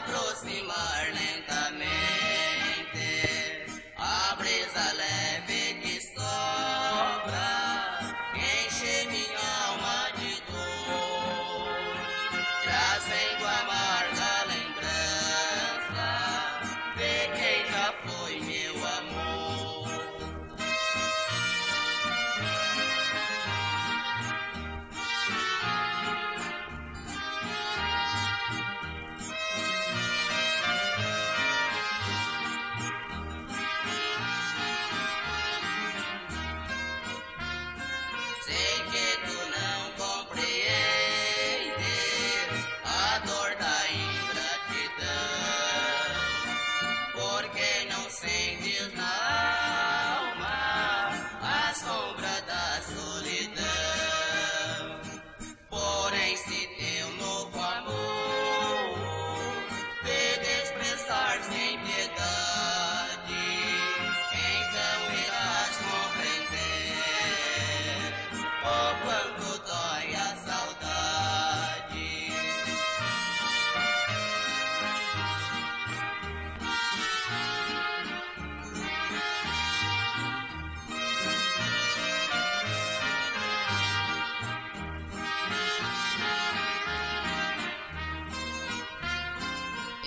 aproximar lentamente. A brisa leve que sopra enche minha alma de dor, trazendo amarga lembrança de quem já foi meu amor.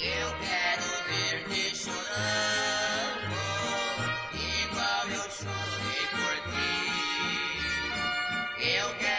Eu quero ver-te chorando, igual eu chorei por ti. Eu quero